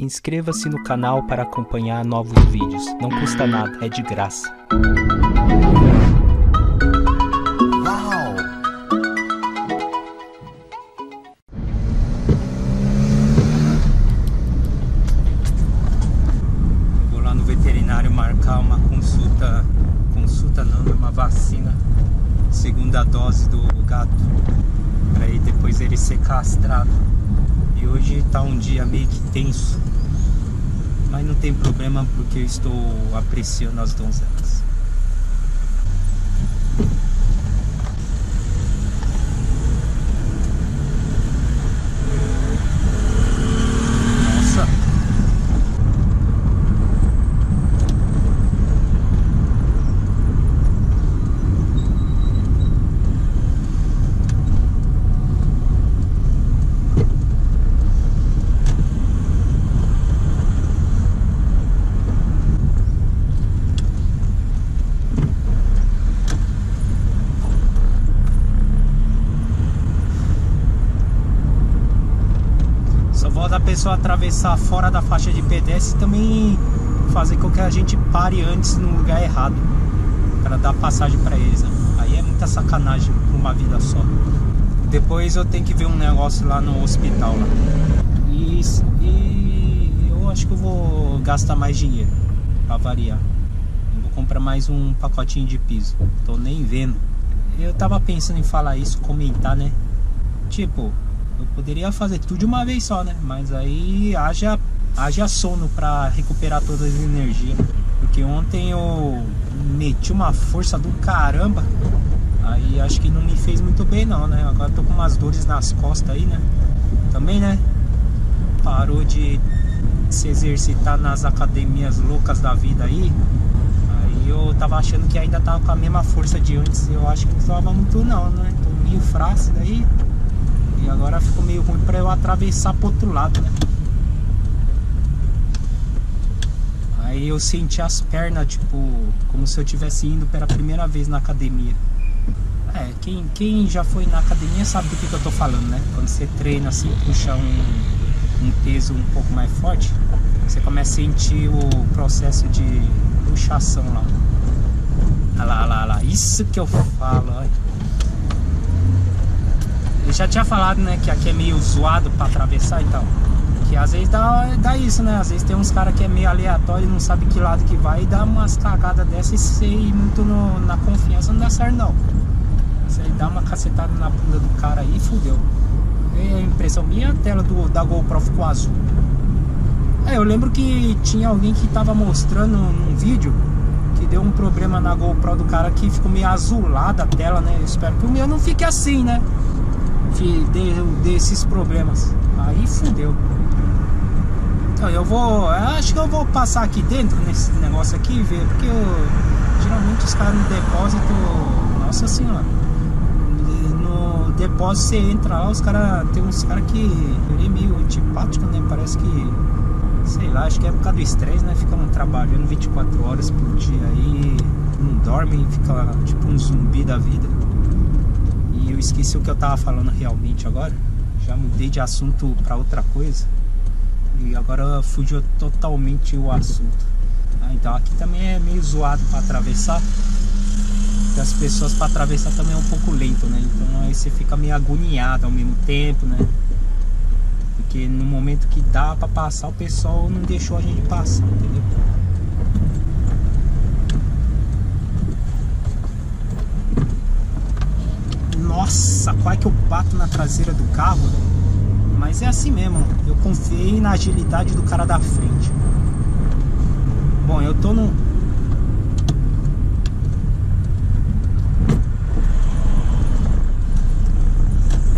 Inscreva-se no canal para acompanhar novos vídeos. Não custa nada, é de graça. Vou lá no veterinário marcar uma consulta. Consulta não, é uma vacina. Segunda dose do gato. Pra aí depois ele ser castrado. Tá um dia meio que tenso. Mas não tem problema porque eu estou apreciando as donzelas. Nossa, Só volta a pessoa atravessar fora da faixa de pedestre também fazer com que a gente pare antes no lugar errado para dar passagem para eles. né? Aí é muita sacanagem uma vida só. Depois eu tenho que ver um negócio lá no hospital lá. E, e eu acho que eu vou gastar mais dinheiro para variar. Eu vou comprar mais um pacotinho de piso. Tô nem vendo. Eu tava pensando em falar isso, comentar, né? Tipo, eu poderia fazer tudo de uma vez só, né? Mas aí haja, haja sono pra recuperar todas as energias. Porque ontem eu meti uma força do caramba. Aí acho que não me fez muito bem não, né? Agora tô com umas dores nas costas aí, né? Também, né? Parou de se exercitar nas academias loucas da vida aí. Aí eu tava achando que ainda tava com a mesma força de antes. Eu acho que não tava muito não, né? Tô meio frácido aí. E agora ficou meio ruim pra eu atravessar pro outro lado, né? Aí eu senti as pernas, tipo, como se eu estivesse indo pela primeira vez na academia. É, quem, quem já foi na academia sabe do que, que eu tô falando, né? Quando você treina assim, puxa um, um peso um pouco mais forte, você começa a sentir o processo de puxação lá. Olha lá, olha lá, olha lá. Isso que eu falo, olha. Eu já tinha falado, né, que aqui é meio zoado pra atravessar e tal. Que às vezes dá, dá isso, né? Às vezes tem uns caras que é meio aleatório e não sabe que lado que vai e dá umas cagadas dessas e você ir muito no- na confiança não dá certo não. Você dá uma cacetada na bunda do cara aí e fudeu. E a impressão minha, a tela do, da GoPro ficou azul. É, eu lembro que tinha alguém que tava mostrando num vídeo que deu um problema na GoPro do cara que ficou meio azulada a tela, né? Eu espero que o meu não fique assim, né? Que dê, dê esses problemas. Aí fudeu. Então eu vou. eu Acho que eu vou passar aqui dentro nesse negócio aqui e ver, porque eu, geralmente os caras no depósito. Nossa senhora. No depósito você entra lá, os caras. Tem uns caras que. Ele é meio antipático, né? Parece que. Sei lá, acho que é por causa do estresse, né? Ficam trabalhando 24 horas por dia aí. Não dormem, fica tipo um zumbi da vida. E eu esqueci o que eu tava falando realmente agora. Já mudei de assunto pra outra coisa. E agora fugiu totalmente o assunto. Ah, então aqui também é meio zoado pra atravessar. Porque as pessoas pra atravessar também é um pouco lento, né? Então aí você fica meio agoniado ao mesmo tempo, né? Porque no momento que dá pra passar, o pessoal não deixou a gente passar, entendeu? Nossa, quase que eu bato na traseira do carro. Mas é assim mesmo, eu confiei na agilidade do cara da frente. Bom, eu tô no.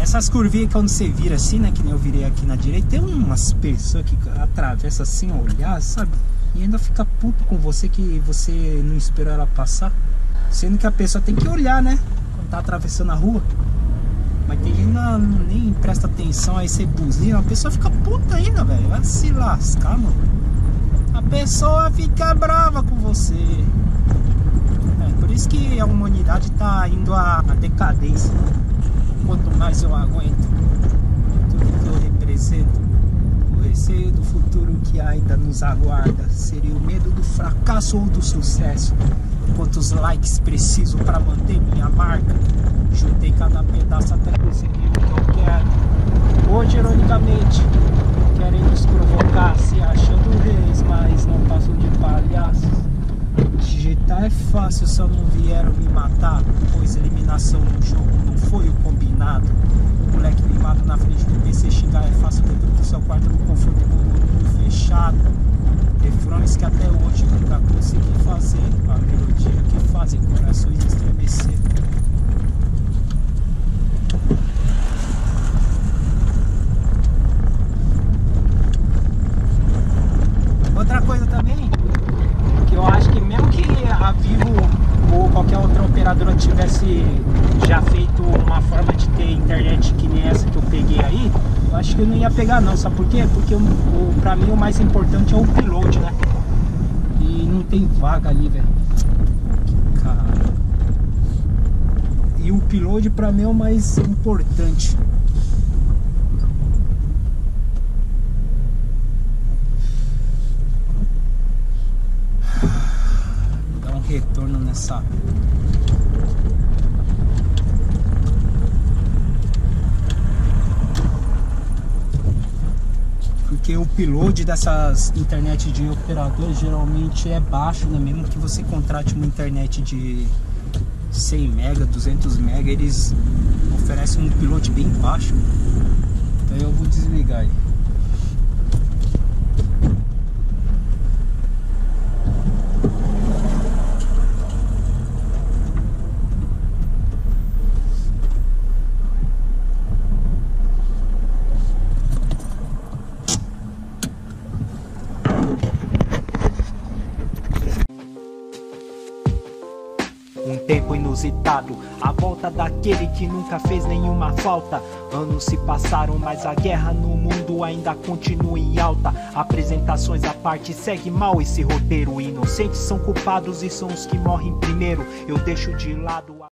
Essas curvinhas quando você vira assim, né? Que nem eu virei aqui na direita, tem umas pessoas que atravessam assim, olhar, sabe? E ainda fica puto com você que você não esperou ela passar. Sendo que a pessoa tem que olhar, né? Tá atravessando a rua. Mas tem gente que nem presta atenção, aí você buzina, a pessoa fica puta ainda, velho. Vai se lascar, mano. A pessoa fica brava com você. É, por isso que a humanidade tá indo à decadência. Quanto mais eu aguento tudo que eu represento. O do futuro que ainda nos aguarda seria o medo do fracasso ou do sucesso. Quantos likes preciso para manter minha marca? Juntei cada pedaço até conseguir o que eu quero. Hoje, ironicamente, querem nos provocar se achando reis, mas não passam de palhaços. Fácil, só não vieram me matar, pois eliminação no jogo não foi o combinado. Moleque mimado na frente do PC xingar é fácil dentro do seu quarto no conforto do fechado. Refrões que até hoje nunca consegui fazer, a melodia que fazem corações estremecer. Outra coisa também, que eu acho que mesmo que a Vivo ou qualquer outra operadora tivesse já feito uma forma de ter internet que nem essa que eu peguei aí, eu acho que eu não ia pegar não, sabe por quê? Porque o, pra mim o mais importante é o upload, né? E não tem vaga ali, velho. Cara. E o upload pra mim é o mais importante. Dá um retorno nessa porque o upload dessas internet de operador geralmente é baixo, né? Mesmo que você contrate uma internet de 100 mega, 200 mega, eles oferecem um upload bem baixo. Então eu vou desligar aí. Inusitado, a volta daquele que nunca fez nenhuma falta. Anos se passaram, mas a guerra no mundo ainda continua em alta. Apresentações à parte, segue mal esse roteiro. Inocentes são culpados e são os que morrem primeiro. Eu deixo de lado